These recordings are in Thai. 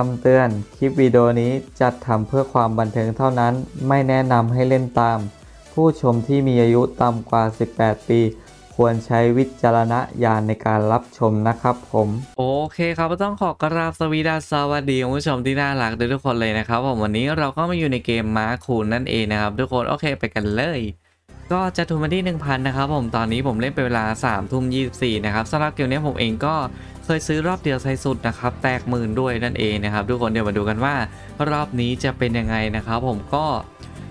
คำเตือน คลิปวิดีโอนี้จัดทำเพื่อความบันเทิงเท่านั้น ไม่แนะนำให้เล่นตาม ผู้ชมที่มีอายุต่ำกว่า 18 ปี ควรใช้วิจารณญาณในการรับชมนะครับผม โอเคครับต้องขอกราบสวีดัสสวัสดีคุณผู้ชมที่น่ารักทุกคนเลยนะครับผมวันนี้เราก็มาอยู่ในเกมม้าคูนนั่นเองนะครับ ทุกคนโอเคไปกันเลย ก็จะทุนมาที่ 1,000 นะครับผมตอนนี้ผมเล่นไปเวลา3ทุ่ม24 นะครับสำหรับเกมนี้ผมเองก็เคยซื้อรอบเดียวไซสุดนะครับ แตกหมื่นด้วยนั่นเองนะครับ ทุกคนเดี๋ยวมาดูกันว่ารอบนี้จะเป็นยังไงนะครับ ผมก็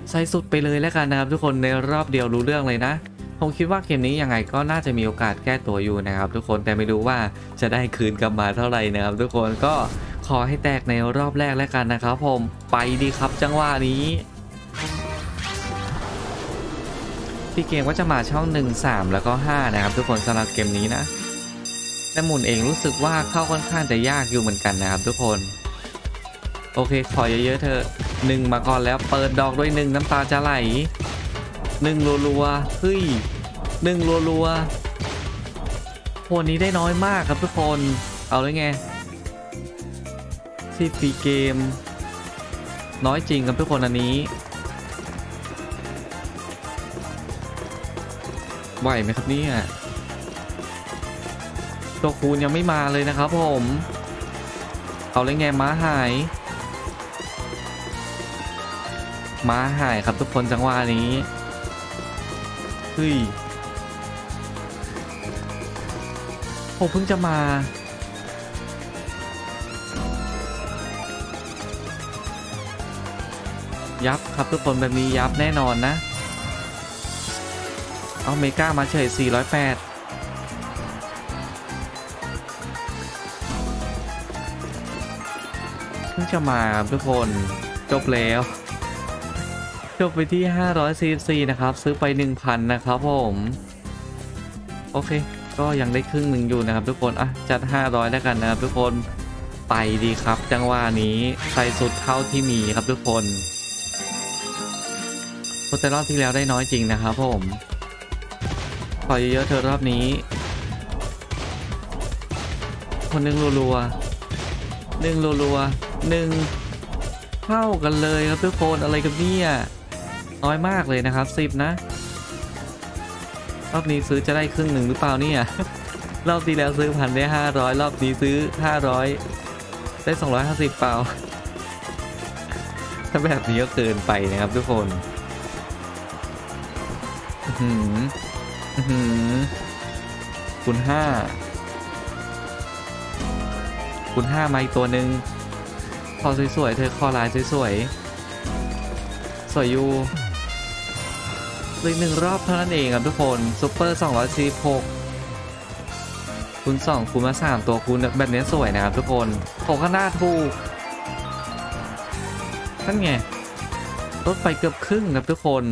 ไซสุดไปเลยแล้วกันนะครับ ทุกคนในรอบเดียวรู้เรื่องเลยนะ ผมคิดว่าเกมนี้ยังไงก็น่าจะมีโอกาสแก้ตัวอยู่นะครับ ทุกคนแต่ไม่รู้ว่าจะได้คืนกลับมาเท่าไหร่นะครับ ทุกคนก็ขอให้แตกในรอบแรกแล้วกันนะครับ ผมไปดีครับจังหวะนี้ ที่เกมก็จะมาช่อง 1 3 แล้วก็ 5 นะครับ ทุกคนสำหรับเกมนี้นะ แต่หมุนเองรู้สึกว่าเข้าค่อนข้างจะยากอยู่เหมือนกันนะครับ ทุกคน โอเคขอเยอะๆเถอะหนึ่งมาก่อนแล้วเปิดดอกด้วยหนึ่งน้ำตาจะไหลหนึ่งรัวๆเฮ้ยหนึ่งรัวๆวันนี้ได้น้อยมากครับทุกคน เอาเลยไงที่ฟีเกม น้อยจริงครับทุกคนอันนี้ ไหวไหมครับเนี่ยตัวคูณยังไม่มาเลยนะครับผม เอาเลยไงม้าหาย ม้าหายครับทุกคนจังหวะนี้เฮ้ยผมเพิ่งจะมายับครับทุกคนแบบนี้ยับแน่นอนนะ เอาเมกามาเฉย408เพิ่งจะมาทุกคนจบแล้ว จบไปที่ 544 นะครับ ซื้อไป 1,000 นะครับผม โอเค ก็ยังได้ครึ่งหนึ่งอยู่นะครับทุกคน อะ จัด 500 แล้วกันนะครับทุกคนไปดีครับ จังหวะนี้ใส่สุดเท่าที่มีครับทุกคนแต่รอบที่แล้วได้น้อยจริงนะครับผม ขอเยอะเธอรอบนี้ คนหนึ่งรัวๆหนึ่งรัวๆหนึ่งเท่ากันเลยครับทุกคนอะไรกันเนี่ยน้อยมากเลยนะครับสิบนะ รอบนี้ซื้อจะได้ครึ่งหนึ่งหรือเปล่าเนี่ยรอบที่แล้วซื้อพันได้ห้าร้อยรอบนี้ซื้อห้าร้อยได้สองร้อยห้าสิบเปล่าถ้าแบบนี้ก็เกินไปนะครับทุกคนหื คุณห้าคุณห้ามาอีกตัวหนึ่งคอสวยๆเธอคอลายสวยๆสวยอยู่เลยหนึ่งรอบเท่านั้นเองครับทุกคนซูเปอร์246คูณ2คูณมา 3 ตัวคูณแบบนี้สวยนะครับทุกคนผมข้างหน้าถูกนั่นไงลดไปเกือบครึ่งครับทุกคน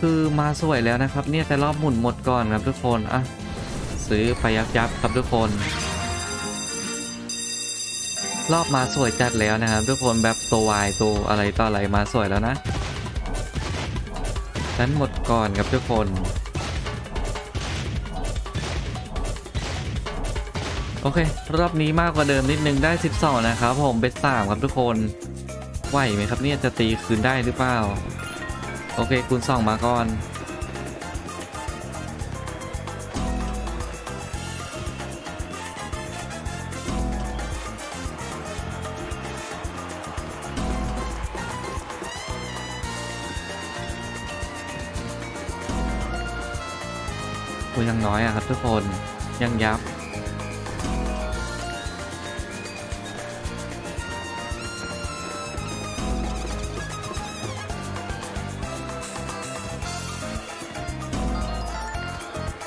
คือมาสวยแล้วนะครับ เนี่ยแต่รอบหมุนหมดก่อนครับทุกคนอะซื้อไปยับยับครับทุกคน รอบมาสวยจัดแล้วนะครับ ทุกคนแบบตัววายตัวอะไรต่ออะไรมาสวยแล้วนะนั้นหมดก่อนครับทุกคนโอเค รอบนี้มากกว่าเดิมนิดนึงได้ 12 นะครับผมเบสสามครับทุกคน ไหวไหมครับเนี่ยจะตีคืนได้หรือเปล่า โอเคคูณสองมาก่อนโอ้ยังน้อยอะครับทุกคนยังยับ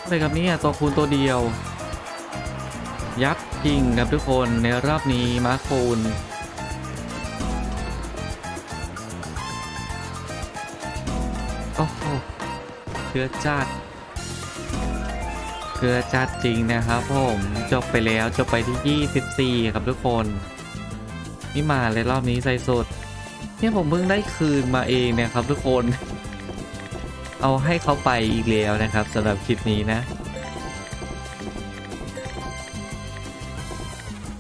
อะไรครับเนี่ยตัวคูณตัวเดียว ยับจริงครับทุกคนในรอบนี้มาคูณโอ้โหเกือจัดเกือจัดจริงนะครับผมจบไปแล้วจบไปที่ 24 ครับทุกคน นี่มาเลยรอบนี้ใส่สุดเนี่ยผมเพิ่งได้คืนมาเองนะครับทุกคน เอาให้เขาไปอีกแล้วนะครับสำหรับคลิปนี้นะ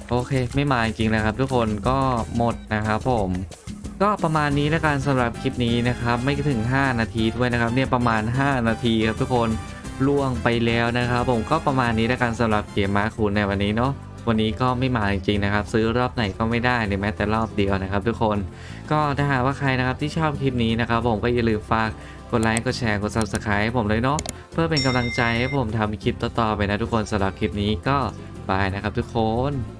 โอเคไม่มาจริงนะครับ ทุกคนก็หมดนะครับผมก็ประมาณนี้แล้วกันสำหรับคลิปนี้นะครับ ไม่ถึง 5 นาทีด้วยนะครับ เนี่ยประมาณ 5 นาทีครับทุกคนล่วงไปแล้วนะครับ ผมก็ประมาณนี้แล้วกันสำหรับเกมมาคูณในวันนี้เนาะ วันนี้ก็ไม่มาจริงๆนะครับ ซื้อรอบไหนก็ไม่ได้เลยแม้แต่รอบเดียวนะครับ ทุกคนก็ถ้าหากว่าใครนะครับที่ชอบคลิปนี้นะครับ ผมก็อย่าลืมฝากกดไลค์กดแชร์กด subscribe ให้ผมเลยเนาะเพื่อเป็นกำลังใจให้ผมทำคลิปต่อๆไปนะทุกคนสำหรับคลิปนี้ก็บายนะครับทุกคน